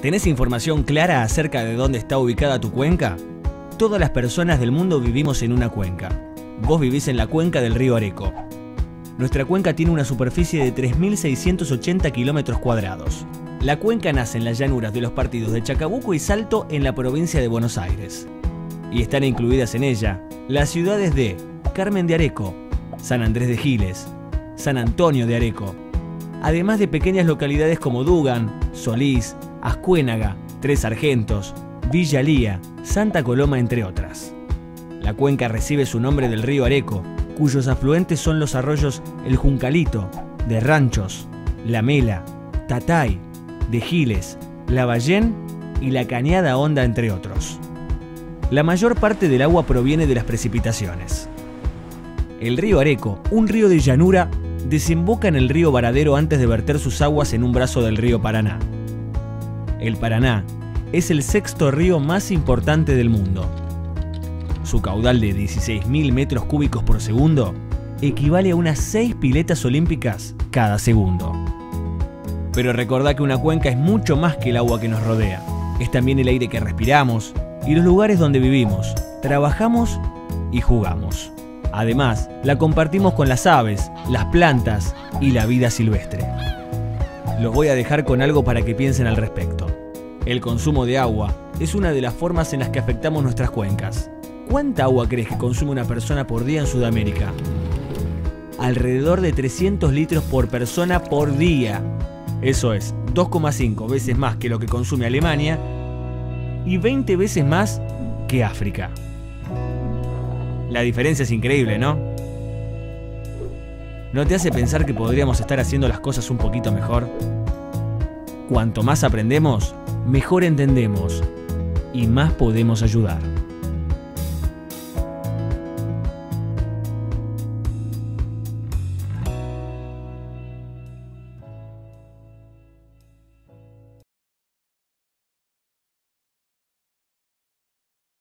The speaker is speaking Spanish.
¿Tenés información clara acerca de dónde está ubicada tu cuenca? Todas las personas del mundo vivimos en una cuenca. Vos vivís en la cuenca del río Areco. Nuestra cuenca tiene una superficie de 3.680 kilómetros cuadrados. La cuenca nace en las llanuras de los partidos de Chacabuco y Salto en la provincia de Buenos Aires. Y están incluidas en ella las ciudades de Carmen de Areco, San Andrés de Giles, San Antonio de Areco, además de pequeñas localidades como Dugan, Solís, Ascuénaga, Tres Sargentos, Villa Lía, Santa Coloma, entre otras. La cuenca recibe su nombre del río Areco, cuyos afluentes son los arroyos El Juncalito, de Ranchos, La Mela, Tatay, de Giles, Lavallén y la Cañada Honda, entre otros. La mayor parte del agua proviene de las precipitaciones. El río Areco, un río de llanura, desemboca en el río Varadero antes de verter sus aguas en un brazo del río Paraná. El Paraná es el sexto río más importante del mundo. Su caudal de 16.000 metros cúbicos por segundo equivale a unas 6 piletas olímpicas cada segundo. Pero recordá que una cuenca es mucho más que el agua que nos rodea. Es también el aire que respiramos y los lugares donde vivimos, trabajamos y jugamos. Además, la compartimos con las aves, las plantas y la vida silvestre. Los voy a dejar con algo para que piensen al respecto. El consumo de agua es una de las formas en las que afectamos nuestras cuencas. ¿Cuánta agua crees que consume una persona por día en Sudamérica? Alrededor de 300 litros por persona por día. Eso es 2,5 veces más que lo que consume Alemania y 20 veces más que África. La diferencia es increíble, ¿no? ¿No te hace pensar que podríamos estar haciendo las cosas un poquito mejor? Cuanto más aprendemos, mejor entendemos y más podemos ayudar.